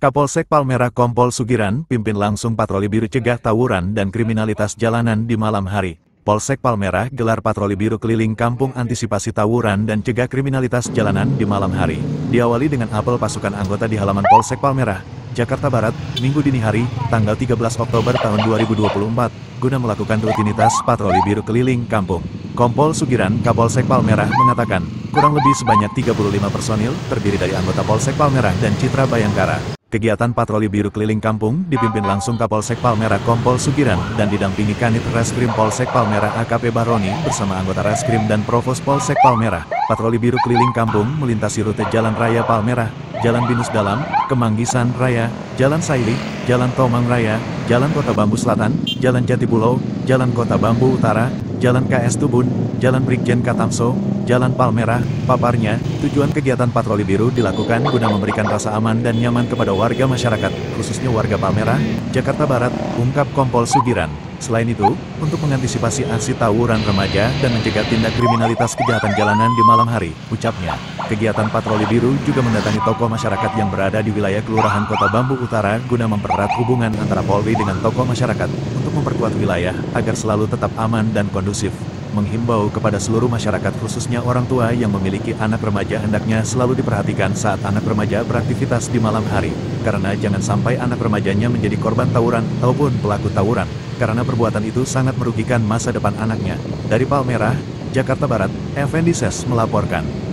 Kapolsek Palmerah Kompol Sugiran pimpin langsung patroli biru cegah tawuran dan kriminalitas jalanan di malam hari. Polsek Palmerah gelar patroli biru keliling kampung antisipasi tawuran dan cegah kriminalitas jalanan di malam hari. Diawali dengan apel pasukan anggota di halaman Polsek Palmerah, Jakarta Barat, Minggu dini hari, tanggal 13 Oktober tahun 2024, guna melakukan rutinitas patroli biru keliling kampung. Kompol Sugiran, Kapolsek Palmerah mengatakan, kurang lebih sebanyak 35 personil, terdiri dari anggota Polsek Palmerah dan Citra Bayangkara, Kegiatan patroli biru keliling kampung dipimpin langsung Kapolsek Palmerah Kompol Sugiran dan didampingi Kanit Reskrim Polsek Palmerah AKP Baroni bersama anggota Reskrim dan Provos Polsek Palmerah. Patroli biru keliling kampung melintasi rute Jalan Raya Palmerah, Jalan Binus Dalam, Kemanggisan Raya, Jalan Saili, Jalan Tomang Raya, Jalan Kota Bambu Selatan, Jalan Jatipulau, Jalan Kota Bambu Utara, Jalan KS Tubun, Jalan Brigjen Katamso, Jalan Palmerah, paparnya, tujuan kegiatan patroli biru dilakukan guna memberikan rasa aman dan nyaman kepada warga masyarakat, khususnya warga Palmerah, Jakarta Barat, ungkap Kompol Sugiran. Selain itu, untuk mengantisipasi aksi tawuran remaja dan mencegah tindak kriminalitas kejahatan jalanan di malam hari, ucapnya, kegiatan patroli biru juga mendatangi tokoh masyarakat yang berada di wilayah Kelurahan Kota Bambu Utara guna mempererat hubungan antara Polri dengan tokoh masyarakat untuk memperkuat wilayah agar selalu tetap aman dan kondusif menghimbau kepada seluruh masyarakat khususnya orang tua yang memiliki anak remaja hendaknya selalu diperhatikan saat anak remaja beraktivitas di malam hari, karena jangan sampai anak remajanya menjadi korban tawuran ataupun pelaku tawuran, karena perbuatan itu sangat merugikan masa depan anaknya. Dari Palmerah, Jakarta Barat, Effendi Ses melaporkan.